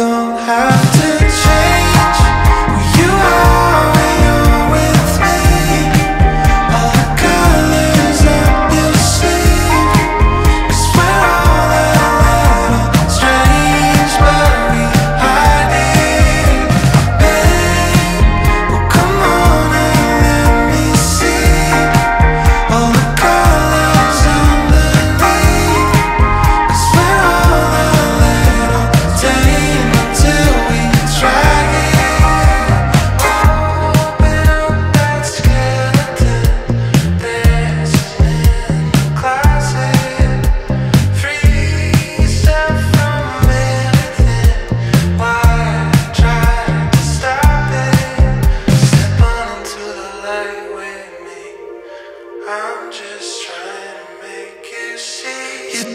don't have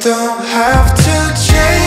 don't have to change.